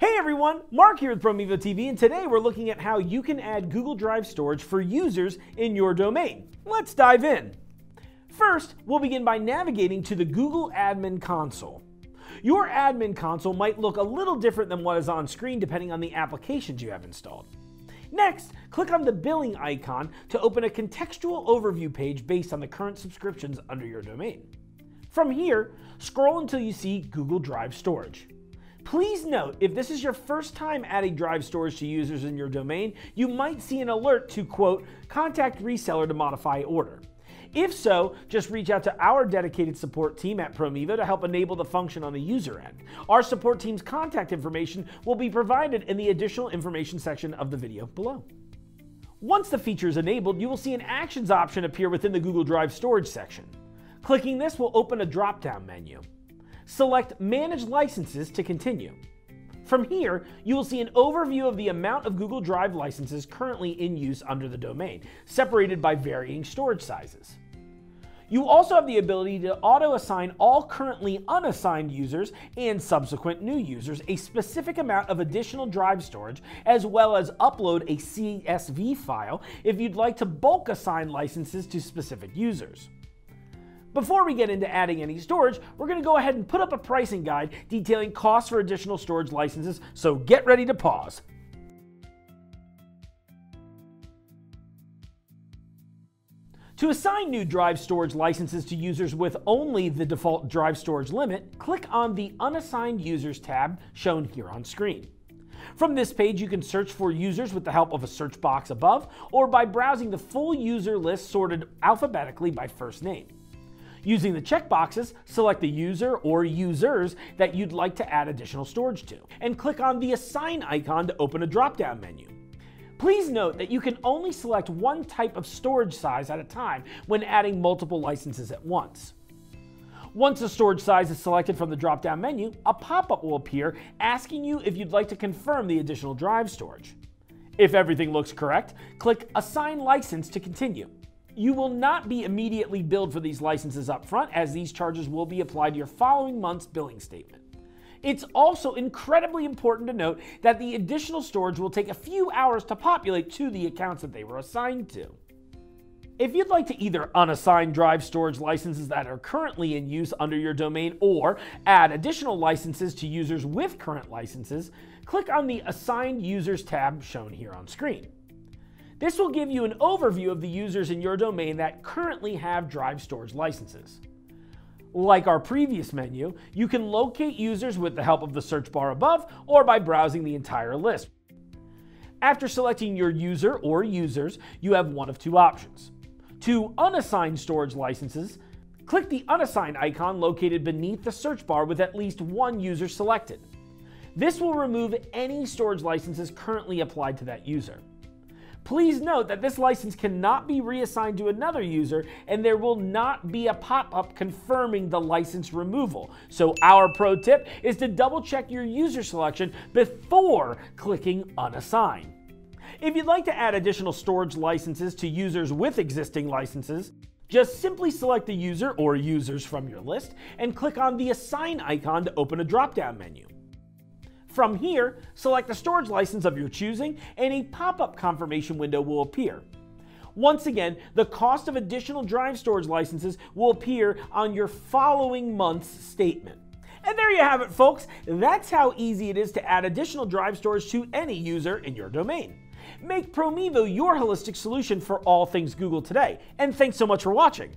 Hey everyone, Mark here with Promevo TV, and today we're looking at how you can add Google Drive storage for users in your domain. Let's dive in. First, we'll begin by navigating to the Google Admin Console. Your admin console might look a little different than what is on screen depending on the applications you have installed. Next, click on the billing icon to open a contextual overview page based on the current subscriptions under your domain. From here, scroll until you see Google Drive Storage. Please note, if this is your first time adding drive storage to users in your domain, you might see an alert to quote, contact reseller to modify order. If so, just reach out to our dedicated support team at Promevo to help enable the function on the user end. Our support team's contact information will be provided in the additional information section of the video below. Once the feature is enabled, you will see an Actions option appear within the Google Drive storage section. Clicking this will open a drop-down menu. Select Manage Licenses to continue. From here, you will see an overview of the amount of Google Drive licenses currently in use under the domain, separated by varying storage sizes. You also have the ability to auto-assign all currently unassigned users and subsequent new users a specific amount of additional drive storage, as well as upload a CSV file if you'd like to bulk assign licenses to specific users. Before we get into adding any storage, we're going to go ahead and put up a pricing guide detailing costs for additional storage licenses, so get ready to pause. To assign new drive storage licenses to users with only the default drive storage limit, click on the Unassigned Users tab shown here on screen. From this page, you can search for users with the help of a search box above or by browsing the full user list sorted alphabetically by first name. Using the checkboxes, select the user or users that you'd like to add additional storage to, and click on the Assign icon to open a drop-down menu. Please note that you can only select one type of storage size at a time when adding multiple licenses at once. Once the storage size is selected from the drop-down menu, a pop-up will appear asking you if you'd like to confirm the additional drive storage. If everything looks correct, click Assign License to continue. You will not be immediately billed for these licenses up front, as these charges will be applied to your following month's billing statement. It's also incredibly important to note that the additional storage will take a few hours to populate to the accounts that they were assigned to. If you'd like to either unassign drive storage licenses that are currently in use under your domain or add additional licenses to users with current licenses, click on the Assigned Users tab shown here on screen. This will give you an overview of the users in your domain that currently have drive storage licenses. Like our previous menu, you can locate users with the help of the search bar above or by browsing the entire list. After selecting your user or users, you have one of two options. To unassign storage licenses, click the unassign icon located beneath the search bar with at least one user selected. This will remove any storage licenses currently applied to that user. Please note that this license cannot be reassigned to another user and there will not be a pop-up confirming the license removal. So our pro tip is to double check your user selection before clicking unassign. If you'd like to add additional storage licenses to users with existing licenses, just simply select the user or users from your list and click on the Assign icon to open a drop-down menu. From here, select the storage license of your choosing and a pop-up confirmation window will appear. Once again, the cost of additional drive storage licenses will appear on your following month's statement. And there you have it, folks. That's how easy it is to add additional drive storage to any user in your domain. Make Promevo your holistic solution for all things Google today. And thanks so much for watching.